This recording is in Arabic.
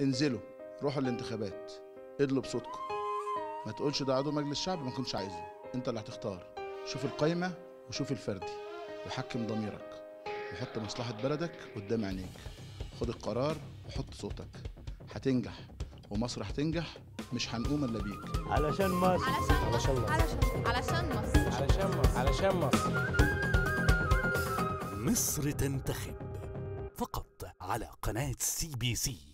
انزلوا روحوا الانتخابات ادلوا بصوتكم ما تقولش ده عضو مجلس الشعب ما كنتش عايزه. انت اللي هتختار. شوف القايمة وشوف الفردي. وحكم ضميرك. وحط مصلحة بلدك قدام عينيك. خد القرار وحط صوتك. هتنجح ومصر هتنجح مش هنقوم إلا بيك. علشان مصر. علشان مصر. علشان علشان مصر. علشان مصر. علشان مصر. مصر تنتخب فقط على قناة سي بي سي.